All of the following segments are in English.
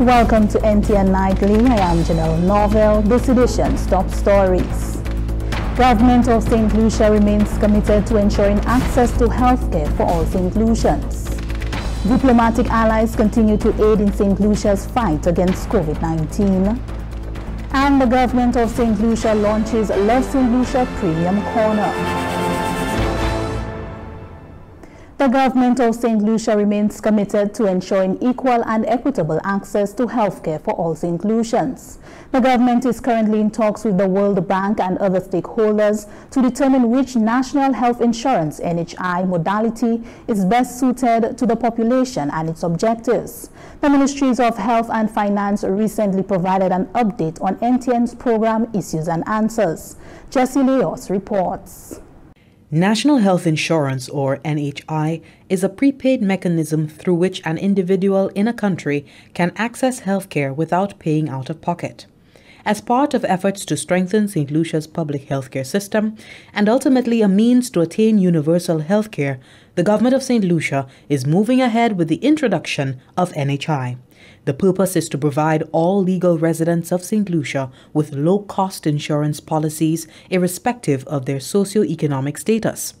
Welcome to NTN Nightly. I am Janelle Norville. This edition's top stories. Government of St. Lucia remains committed to ensuring access to healthcare for all St. Lucians. Diplomatic allies continue to aid in St. Lucia's fight against COVID-19. And the government of St. Lucia launches Love St. Lucia Premium Corner. The government of St. Lucia remains committed to ensuring equal and equitable access to healthcare for all St. Lucians. The government is currently in talks with the World Bank and other stakeholders to determine which national health insurance NHI modality is best suited to the population and its objectives. The Ministries of Health and Finance recently provided an update on NTN's program Issues and Answers. Jesse Leos reports. National Health Insurance, or NHI, is a prepaid mechanism through which an individual in a country can access healthcare without paying out of pocket. As part of efforts to strengthen St. Lucia's public healthcare system and ultimately a means to attain universal healthcare, the government of St. Lucia is moving ahead with the introduction of NHI. The purpose is to provide all legal residents of St. Lucia with low cost insurance policies, irrespective of their socio-economic status.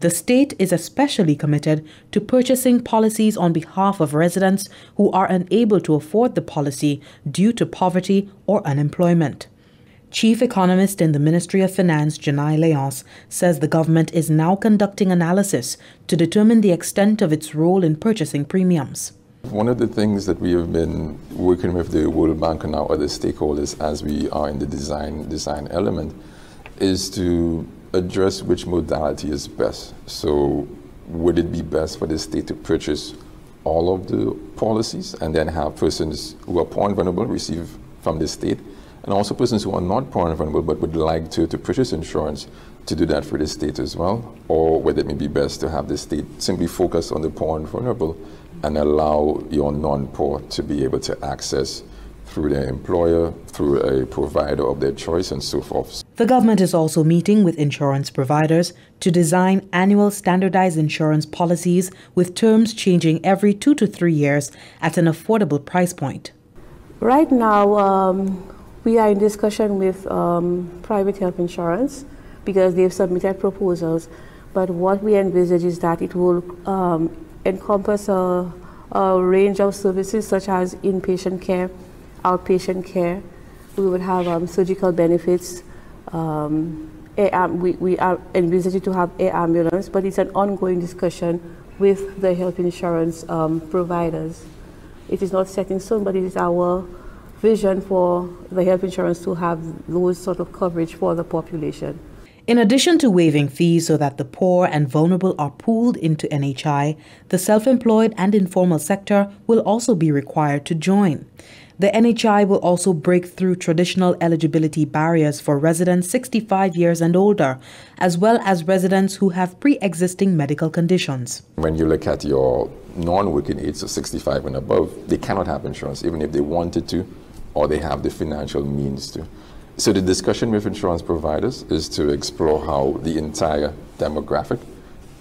The state is especially committed to purchasing policies on behalf of residents who are unable to afford the policy due to poverty or unemployment. Chief Economist in the Ministry of Finance, Janai Leonce, says the government is now conducting analysis to determine the extent of its role in purchasing premiums. One of the things that we have been working with the World Bank and our other stakeholders as we are in the design design element is to address which modality is best. So would it be best for the state to purchase all of the policies and then have persons who are poor and vulnerable receive from the state and also persons who are not poor and vulnerable but would like to, to purchase insurance to do that for the state as well, or whether it may be best to have the state simply focus on the poor and vulnerable and allow your non-poor to be able to access through their employer, through a provider of their choice, and so forth. The government is also meeting with insurance providers to design annual standardized insurance policies with terms changing every two to three years at an affordable price point. Right now, um, we are in discussion with um, private health insurance because they've submitted proposals. But what we envisage is that it will um, encompass a, a range of services such as inpatient care, outpatient care. We would have um, surgical benefits. Um, we, we are envisaging to have air ambulance, but it's an ongoing discussion with the health insurance um, providers. It is not set in stone, but it is our vision for the health insurance to have those sort of coverage for the population. In addition to waiving fees so that the poor and vulnerable are pooled into NHI, the self employed and informal sector will also be required to join. The NHI will also break through traditional eligibility barriers for residents 65 years and older, as well as residents who have pre existing medical conditions. When you look at your non working age, so 65 and above, they cannot have insurance, even if they wanted to or they have the financial means to. So the discussion with insurance providers is to explore how the entire demographic,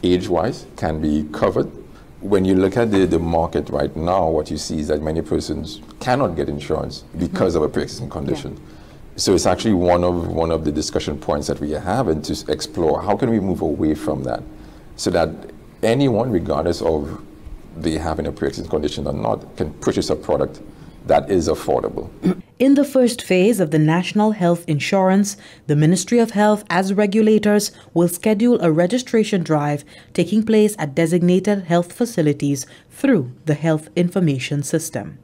age-wise, can be covered. When you look at the, the market right now, what you see is that many persons cannot get insurance because mm-hmm. of a pre-existing condition. Yeah. So it's actually one of one of the discussion points that we are having to explore how can we move away from that, so that anyone, regardless of they having a pre-existing condition or not, can purchase a product that is affordable. In the first phase of the National Health Insurance, the Ministry of Health, as regulators, will schedule a registration drive taking place at designated health facilities through the Health Information System.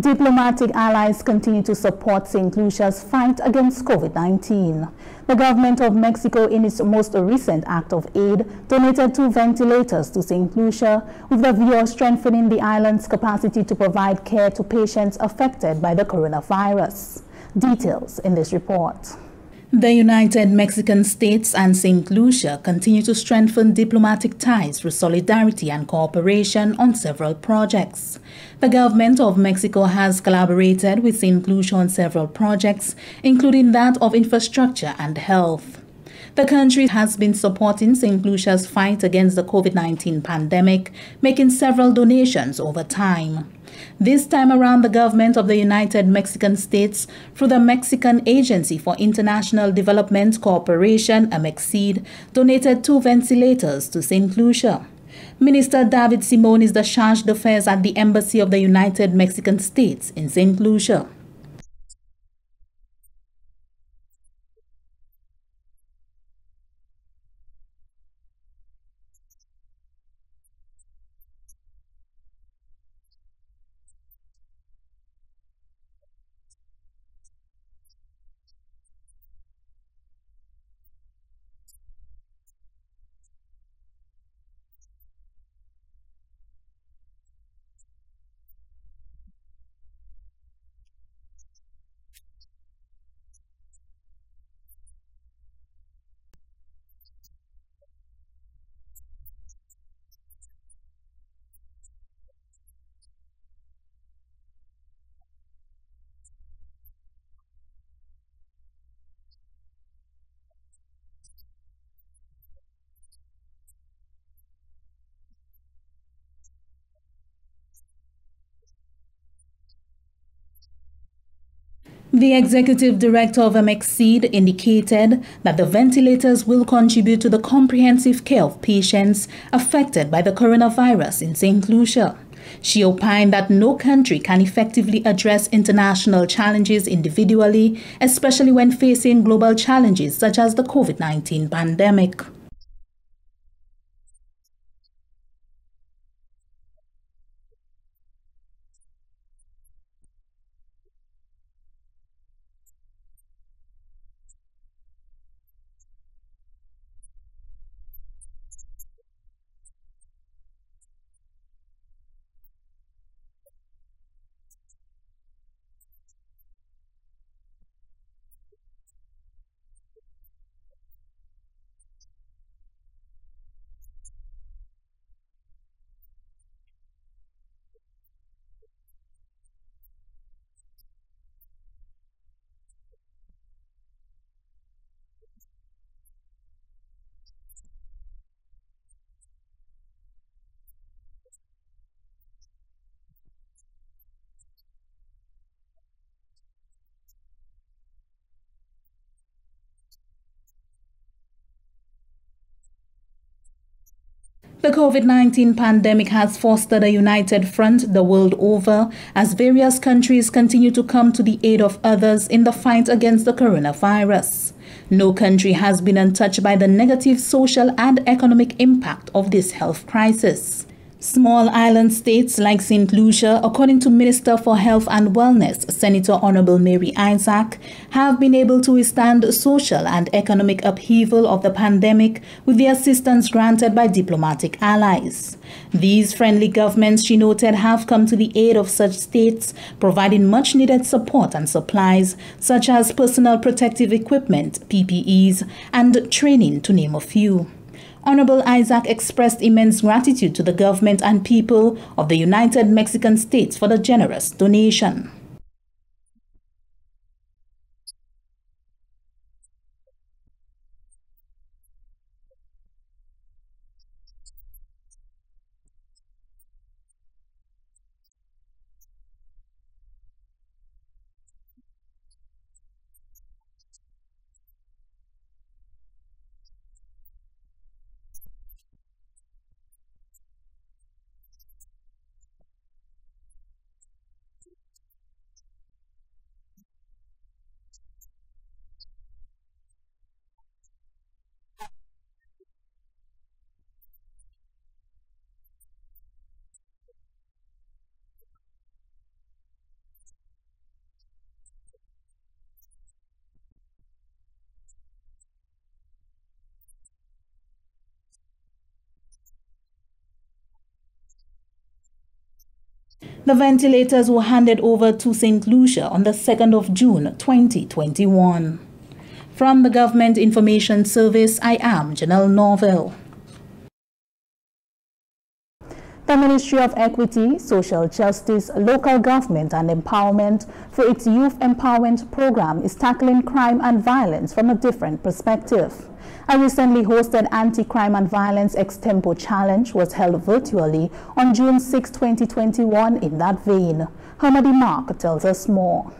Diplomatic allies continue to support St. Lucia's fight against COVID-19. The government of Mexico, in its most recent act of aid, donated two ventilators to St. Lucia with the view of strengthening the island's capacity to provide care to patients affected by the coronavirus. Details in this report. The United Mexican States and St. Lucia continue to strengthen diplomatic ties through solidarity and cooperation on several projects. The government of Mexico has collaborated with St. Lucia on several projects, including that of infrastructure and health. The country has been supporting St. Lucia's fight against the COVID 19 pandemic, making several donations over time. This time around, the government of the United Mexican States, through the Mexican Agency for International Development Cooperation, AMEXCID, donated two ventilators to St. Lucia. Minister David Simon is the charge d'affaires at the Embassy of the United Mexican States in St. Lucia. The executive director of AMEXCID indicated that the ventilators will contribute to the comprehensive care of patients affected by the coronavirus in St. Lucia. She opined that no country can effectively address international challenges individually, especially when facing global challenges such as the COVID 19 pandemic. The COVID 19 pandemic has fostered a united front the world over as various countries continue to come to the aid of others in the fight against the coronavirus. No country has been untouched by the negative social and economic impact of this health crisis. Small island states like St. Lucia, according to Minister for Health and Wellness, Senator Honorable Mary Isaac, have been able to withstand social and economic upheaval of the pandemic with the assistance granted by diplomatic allies. These friendly governments, she noted, have come to the aid of such states, providing much needed support and supplies, such as personal protective equipment, PPEs, and training, to name a few. Honorable Isaac expressed immense gratitude to the government and people of the United Mexican States for the generous donation. The ventilators were handed over to St. Lucia on the 2nd of June 2021. From the Government Information Service, I am Janelle Norville. The Ministry of Equity, Social Justice, Local Government and Empowerment for its Youth Empowerment Program is tackling crime and violence from a different perspective. A recently hosted Anti-Crime and Violence Extempo Challenge was held virtually on June 6, 2021 in that vein. Hamadi Mark tells us more.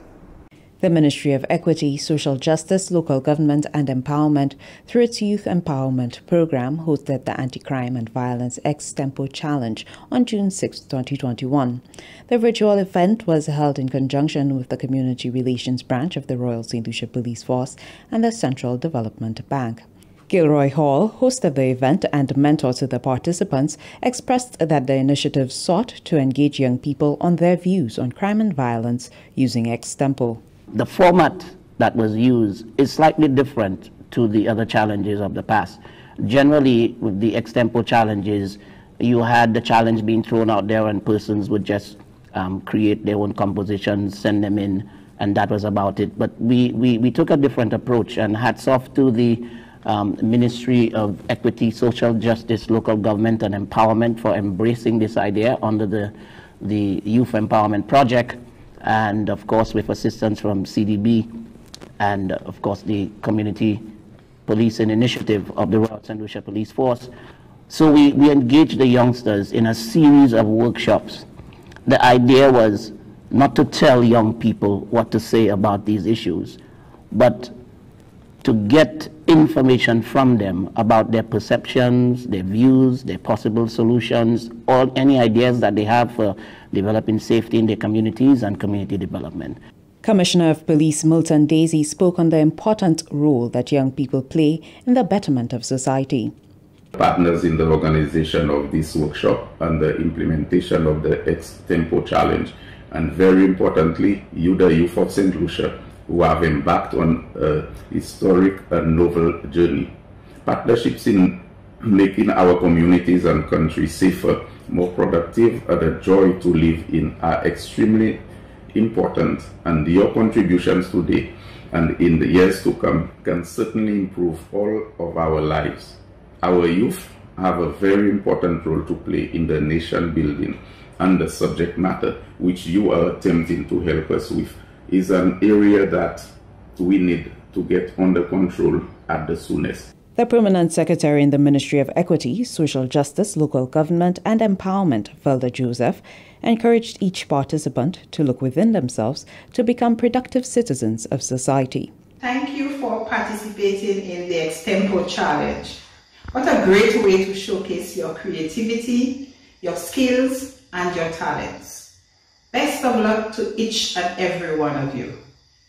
The Ministry of Equity, Social Justice, Local Government and Empowerment, through its Youth Empowerment Program, hosted the Anti-Crime and Violence Extempo Challenge on June 6, 2021. The virtual event was held in conjunction with the Community Relations Branch of the Royal St. Lucia Police Force and the Central Development Bank. Gilroy Hall, host of the event and mentor to the participants, expressed that the initiative sought to engage young people on their views on crime and violence using extempo. The format that was used is slightly different to the other challenges of the past. Generally, with the extempo challenges, you had the challenge being thrown out there and persons would just um, create their own compositions, send them in, and that was about it. But we, we, we took a different approach, and hats off to the um, Ministry of Equity, Social Justice, Local Government and Empowerment for embracing this idea under the, the Youth Empowerment Project and of course with assistance from CDB and of course the Community Policing Initiative of the Royal St. Lucia Police Force. So we, we engaged the youngsters in a series of workshops. The idea was not to tell young people what to say about these issues, but to get information from them about their perceptions, their views, their possible solutions, or any ideas that they have for developing safety in their communities and community development. Commissioner of Police Milton Desir spoke on the important role that young people play in the betterment of society. Partners in the organization of this workshop and the implementation of the Extempo Challenge, and very importantly, you, the youth of St. Lucia, who have embarked on a historic and novel journey. Partnerships in making our communities and countries safer, more productive, and a joy to live in are extremely important, and your contributions today and in the years to come can certainly improve all of our lives. Our youth have a very important role to play in the nation building and the subject matter which you are attempting to help us with is an area that we need to get under control at the soonest. The Permanent Secretary in the Ministry of Equity, Social Justice, Local Government and Empowerment, Velda Joseph, encouraged each participant to look within themselves to become productive citizens of society. Thank you for participating in the Extempo Challenge. What a great way to showcase your creativity, your skills, and your talents. Best of luck to each and every one of you.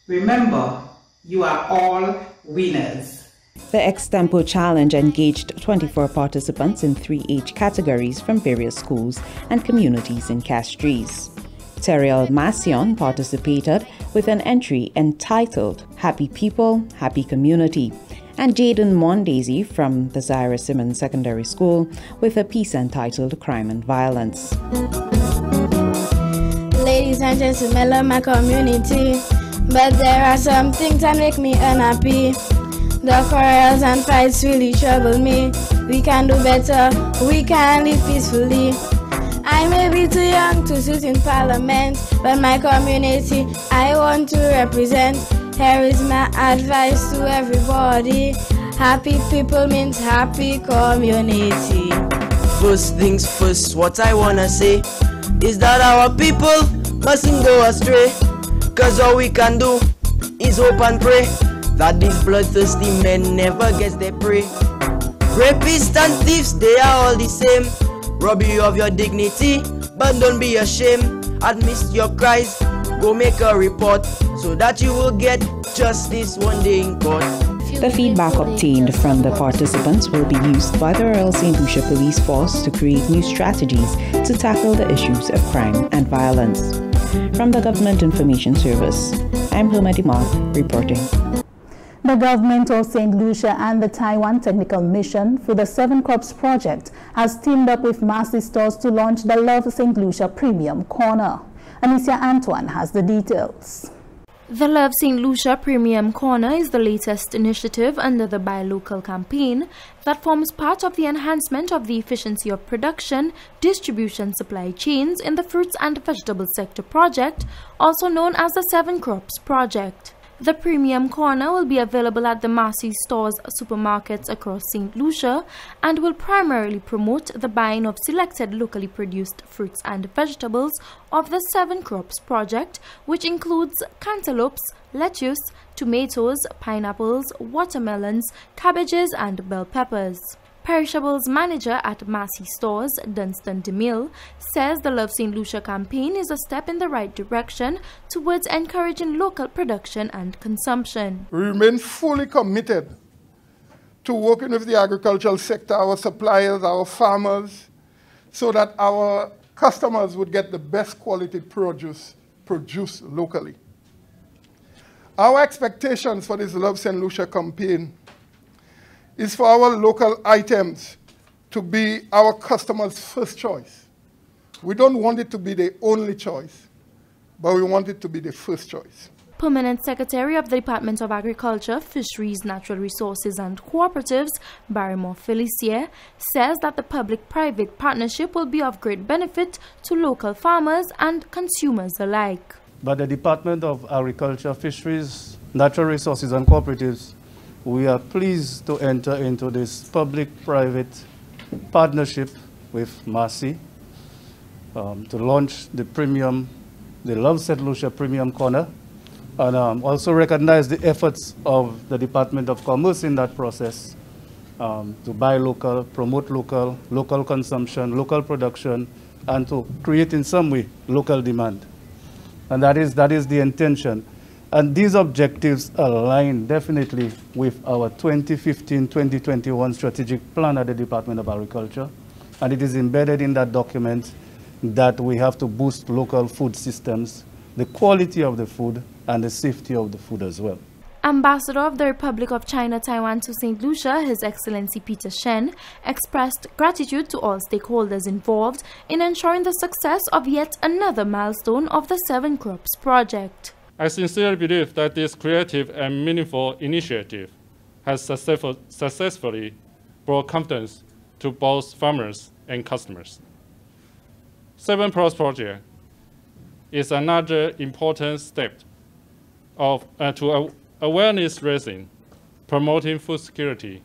Remember, you are all winners. The Extempo Challenge engaged 24 participants in three age categories from various schools and communities in Castries. Teriel Masion participated with an entry entitled Happy People, Happy Community, and Jaden Mondaisy from the Sir Ira Simmons Secondary School with a piece entitled Crime and Violence ladies and gentlemen of my community. But there are some things that make me unhappy. The quarrels and fights really trouble me. We can do better, we can live peacefully. I may be too young to sit in parliament, but my community I want to represent. Here is my advice to everybody. Happy people means happy community. First things first, what I wanna say is that our people mustn't go astray. Cause all we can do is hope and pray that these bloodthirsty men never get their prey. Rapists and thieves, they are all the same. Rob you of your dignity, but don't be ashamed. Admit your cries, go make a report so that you will get justice one day in court. The feedback obtained from the participants will be used by the Royal St. Lucia Police Force to create new strategies to tackle the issues of crime and violence. From the Government Information Service, I'm Hermadi Mark reporting. The government of St. Lucia and the Taiwan Technical Mission for the Seven Crops Project has teamed up with Massy Stores to launch the Love St. Lucia Premium Corner. Anicia Antoine has the details. The Love St. Lucia Premium Corner is the latest initiative under the Buy Local campaign that forms part of the enhancement of the efficiency of production, distribution supply chains in the fruits and vegetable sector project, also known as the Seven Crops Project. The Premium Corner will be available at the Massy stores supermarkets across St. Lucia and will primarily promote the buying of selected locally produced fruits and vegetables of the Seven Crops project, which includes cantaloupes, lettuce, tomatoes, pineapples, watermelons, cabbages and bell peppers. Perishables manager at Massy Stores, Dunstan DeMille, says the Love St. Lucia campaign is a step in the right direction towards encouraging local production and consumption. We remain fully committed to working with the agricultural sector, our suppliers, our farmers, so that our customers would get the best quality produce produced locally. Our expectations for this Love St. Lucia campaign is for our local items to be our customers' first choice. We don't want it to be the only choice, but we want it to be the first choice. Permanent Secretary of the Department of Agriculture, Fisheries, Natural Resources and Cooperatives, Barrymore Felicien, says that the public-private partnership will be of great benefit to local farmers and consumers alike. But the Department of Agriculture, Fisheries, Natural Resources and Cooperatives we are pleased to enter into this public-private partnership with Massy um, to launch the premium, the Love St. Lucia Premium Corner, and um, also recognize the efforts of the Department of Commerce in that process um, to buy local, promote local, local consumption, local production, and to create in some way local demand. And that is, that is the intention. And these objectives align definitely with our 2015-2021 strategic plan at the Department of Agriculture. And it is embedded in that document that we have to boost local food systems, the quality of the food, and the safety of the food as well. Ambassador of the Republic of China Taiwan to St. Lucia, His Excellency Peter Shen, expressed gratitude to all stakeholders involved in ensuring the success of yet another milestone of the Seven Crops project. I sincerely believe that this creative and meaningful initiative has successful, successfully brought confidence to both farmers and customers. Seven Crops Project is another important step of, uh, to awareness raising, promoting food security,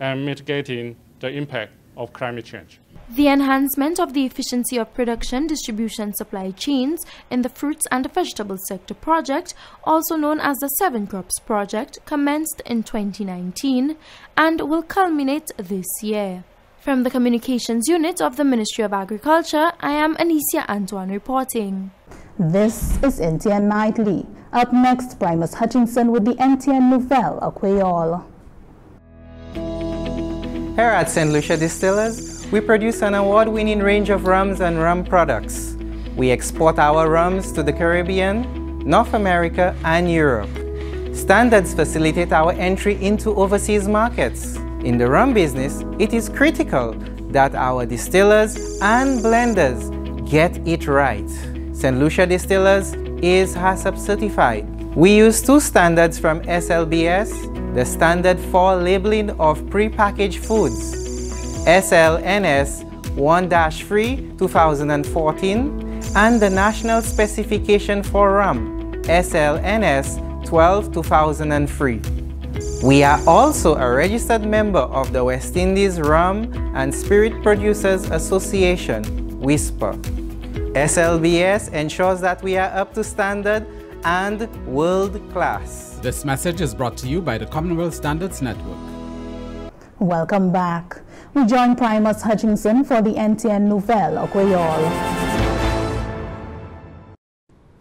and mitigating the impact of climate change. The enhancement of the efficiency of production, distribution, supply chains in the fruits and vegetable sector project, also known as the Seven Crops Project, commenced in 2019 and will culminate this year. From the Communications Unit of the Ministry of Agriculture, I am Anicia Antoine reporting. This is NTN Nightly. Up next, Primus Hutchinson with the NTN Nouvelle, a Creole. Here at St. Lucia Distillers, we produce an award-winning range of rums and rum products. We export our rums to the Caribbean, North America, and Europe. Standards facilitate our entry into overseas markets. In the rum business, it is critical that our distillers and blenders get it right. St. Lucia Distillers is HACCP certified. We use two standards from SLBS, the standard for labeling of prepackaged foods SLNS 1-3 2014 and the National Specification for Rum SLNS 12 2003. We are also a registered member of the West Indies Rum and Spirit Producers Association, WIRSPA. SLBS ensures that we are up to standard and world class. This message is brought to you by the Commonwealth Standards Network. Welcome back. We join Primus Hutchinson for the NTN Nouvelle au.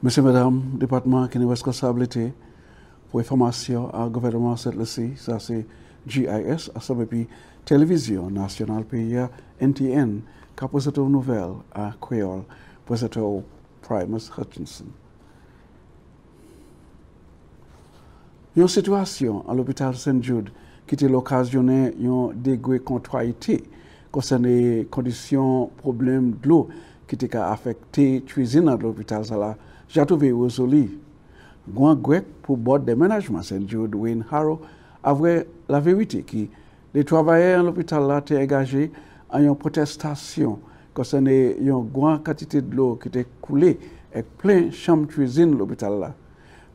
Monsieur, Madame, département qui nous responsabilité pour information au gouvernement cette ici, ça c'est GIS, à ça puis télévision nationale pays NTN, qui a nouvelle à Creole, pour Primus Hutchinson. Une situation à l'hôpital Saint Jude qui était l'occasionné un degré contre Haïti concernant les conditions, problèmes de l'eau qui étaient affectés, tuisines dans l'hôpital. J'ai trouvé Rosalie. Grand grec pour bord de management, c'est Joe Dwayne Harrow, avoué la vérité qui les travailleurs dans l'hôpital là étaient engagés en protestation concernant une grande quantité de l'eau qui était coulée et plein de chambres cuisine l'hôpital là.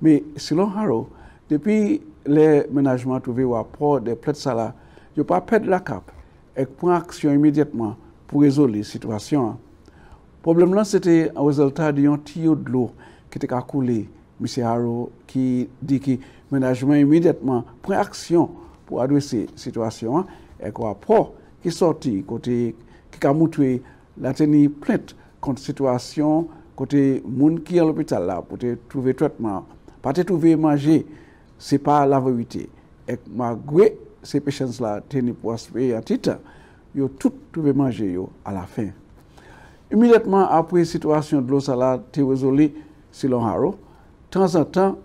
Mais selon Harrow, depuis les ménagements trouvés au rapport des plaies de salaire, a pas perdre la cape et prendre action immédiatement pour résoudre la situation. Le problème là, c'était un résultat d'un tuyau de l'eau qui était coulé. M. Harrow qui dit que le ménagement immédiatement prend action pour adresser la situation et un rapport qui sorti côté qui a montré la tenue plainte contre la situation côté monde qui est à l'hôpital là pour trouver traitement, pas trouver manger, c'est pas la vérité. Et malgré ces patients là tenus pour aspirer à titre, ils ont tout trouvé manger à la fin. Immédiatement après la situation de l'eau, ça a été résolu selon Harrow. De temps en temps,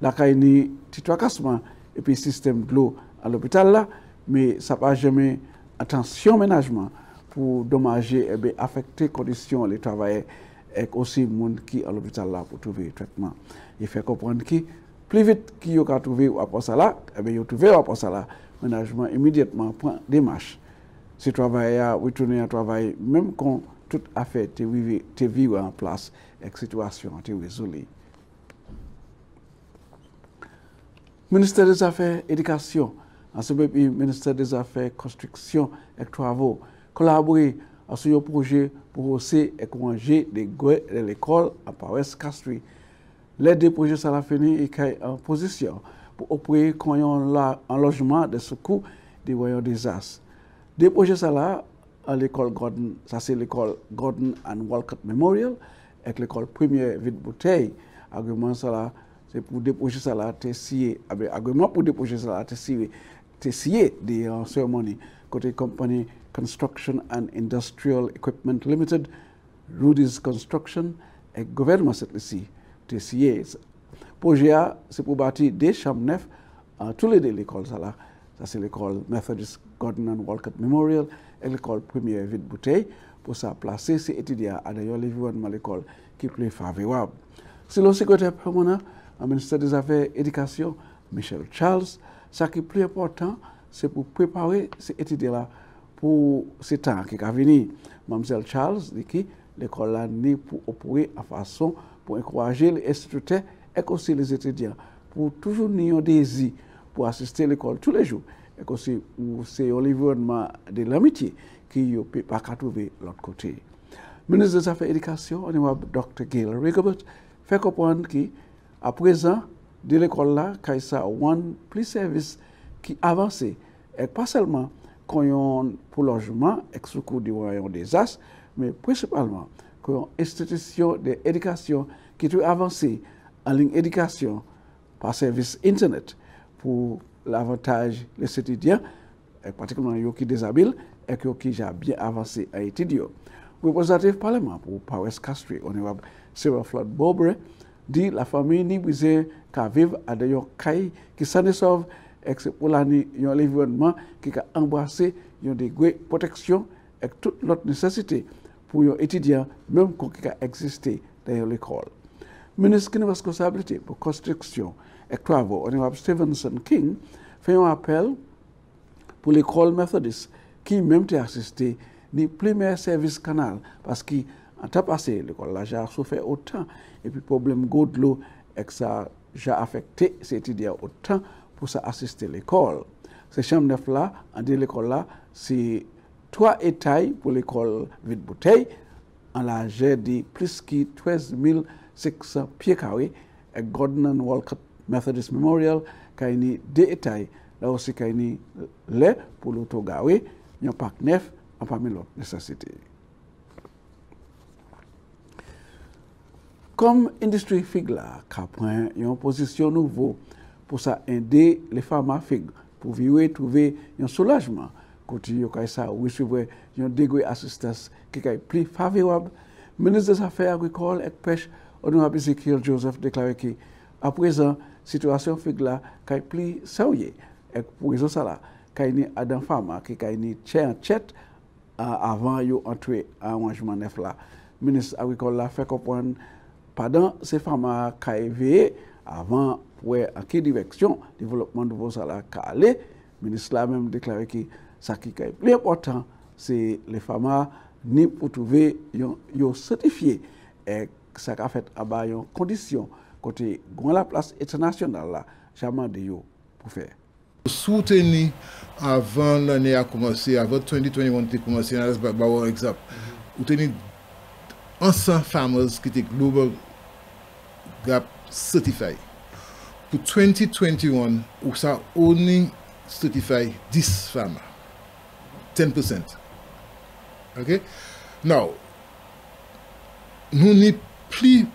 la caille cassement et puis système de l'eau à l'hôpital là, mais ça n'a jamais attention ménagement pour dommager et bien affecter les conditions les travailleurs et aussi les gens qui sont à l'hôpital pour trouver le traitement. Il fait comprendre que Pli vit ki yo ka touve ou apon sa la, ebe eh yo touve ou apon sa la, menajman imidyetman pran demache. Se travaye a, witoune a travaye, menm kon tout afe te viwe an plas ek situasyon te wizole. Ministèr des Affaires Édikasyon, ansebe pi Ministèr des Affaires Konstriksyon ek Travaux, kolabori asou yo proje pou ose ek wanje de gwe de l'ekol apawes kastri. Les deux projets ça a fini et en position pour opérer un logement de secours des voyants désastres. Des projets là à l'école Gordon, ça c'est l'école Gordon and Walcott Memorial, avec l'école première Vite Bouteille. Argument ça là, c'est pour déposer ça là, tessier, argument pour déposer ça là, uh, cérémonies, côté compagnie Construction and Industrial Equipment Limited, Rudy's Construction, et gouvernement cette ici, tessier. Projet c'est pour bâtir des chambres neufs à tous les deux l'école ça. Ça c'est l'école Methodist Gordon and Walcott Memorial et l'école première Vite Bouteille pour placer ces étudiants à d'ailleurs l'école qui est plus favorable. C'est le secrétaire permanent au ministère des Affaires Éducation, Michel Charles. Ce qui est plus important, c'est pour préparer ces étudiants-là pour ce temps qui va venir. Michel Charles dit que l'école n'est pour opérer à façon pour encourager les instituteurs et aussi les étudiants pour toujours un désir pour assister à l'école tous les jours. Et aussi, c'est l'environnement de l'amitié qui ne peut pas trouver l'autre côté. Ministre des Affaires Éducation, on est Dr. Gail Rigobert, fait comprendre qu'à présent, de l'école là, il y a un plus service qui avance. Et pas seulement pour logement, avec ce coup du royaume des As, mais principalement une institution d'éducation qui est avancée en ligne éducation par service Internet pour l'avantage des étudiants, et particulièrement ceux qui déshabiles et ceux qui ont bien avancé à étudier. Le représentatif parlement pour Powers Castry, honorable Sarah Flood Bobre, dit la famille n'y besoin qu'à vivre à cas qui s'en sauve et que pour l'environnement qui a embrassé des grandes protections et toute l'autre nécessité pour les étudiants, même qui a existé dans l'école. Ministri nan responsabilite pou konstriksyon ek travou, Honorable Stevenson King, fè yon apel pou l'ekol Methodist ki mèm te asiste ni primer servis kanal paski an ta pase l'ekol la ja sou fè otan epi problem god lo ek sa ja afekte se etidya otan pou sa asiste l'ekol. Se chanm nef la, an de l'ekol la, se 3 etay pou l'ekol vide bouteille an la jè di plis ki 13.000 seksa pye kawe e Gordon Walcott Methodist Memorial kaini de etay la osi kaini le pou loutou gawe yon pak nef anpami lot nesasite. Kom industri fig la kapwen yon posisyon nouvo pou sa ende le fama fig pou viwe touve yon soulajman koti yo kay sa wisivwe yon degwe asistans ki kay pli faviwab menis des afer agrikol ek pech Odon Abisikil Joseph deklare ki, a prezan, sitwasyon fig la kay pli sawye ek prezon sa la. Kay ni adan fama ki kay ni tche an tchet avan yo antwe an wanjman nef la. Minis agrikol la fe kopon padan se fama kay veye avan wè an ki direksyon devlopman nouvo sa la ka ale, menis la mèm deklare ki sa ki ka e pli important se le fama ni pou touve yon, yon certifiye ek sa ka fet aba yon kondisyon kote gwen la plas etanasyonal la chaman de yo pou fè. Souteni avan l'anè a koumanse, avan 2021 te koumanse nan les ba wou ekzap, ou teni ansan famoz ki te Global Gap Certify. Pou 2021, ou sa oni certify 10 fama. 10%. Ok? Nou, nou ni plus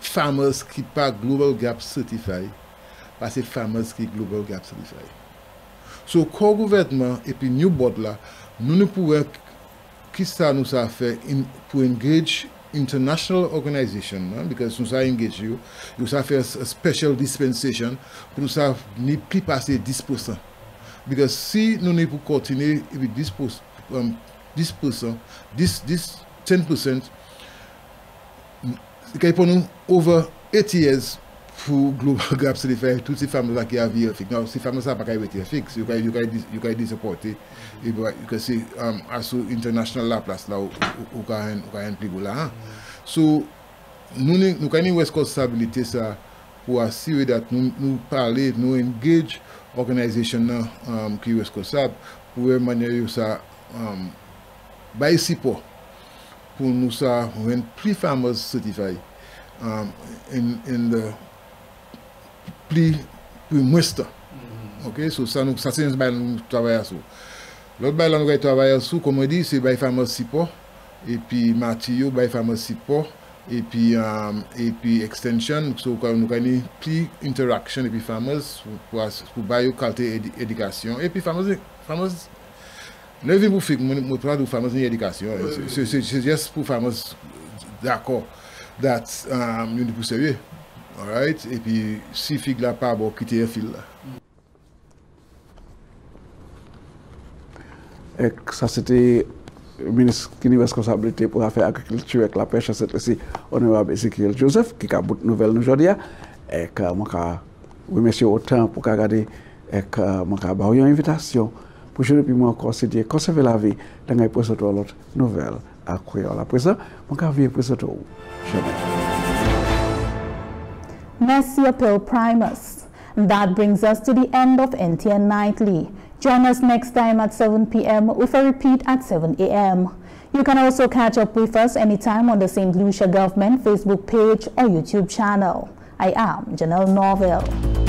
farmers qui pas global gap certified parce que farmers qui global gap certified. So co gouvernement et puis new board là nous ne pouvons qui ça nous a fait pour engage international organization hein, because nous a engage you nous a fait a special dispensation pour nous a ni plus passer 10% because si nous ne pour continuer avec 10% um, 10% 10 10 10% Se kay pou nou over 80 years pou Global Gap se li fè, tout se fam nou la ki avi efik. Nou, se fam nou sa pa kay weti efik, se yu kay disepote, yu kay se aso international la plas la ou ka en pligou la. So, nou kany wes konsabilite sa pou asiwe dat nou pale, nou engage organizasyon nan um, ki wes konsab pou e manye yo sa um, bayi sipo. who Nusa went pre-farmers certified um, in, in the pre-muestra. -pre mm-hmm. ok, so sa nou, sa se yon bay nou travaya sou. Lot bay lan nou gay travaya sou, kom wè di, se bay farmers support, epi matiyo bay farmers support, epi um, extension, so nou gay ni pre-interaction epi farmers pou, pou bay yo kalte edikasyon. Epi farmers, farmers Ne vi pou fik, moun pran dou famans ni edikasyon. Se jes pou famans d'akor dat um, yon di pou serye. Alright? E pi si fik la pa bo kite yon fil la. Ek sa sete minis ki ni responsabilite pou afe agrikultur ek la peche sete si Honorable Ezekiel Joseph ki ka bout nouvel nou jodia. Ek mwen ka wimesye otan pou ka gade ek mwen ka ba yon invitasyon. Invitation pour je puis moi considérer conserver la Appeal Primus. That brings us to the end of NTN Nightly. Join us next time at 7 p.m. with a repeat at 7 a.m. You can also catch up with us anytime on the St. Lucia Government Facebook page or YouTube channel. I am Janelle Norville.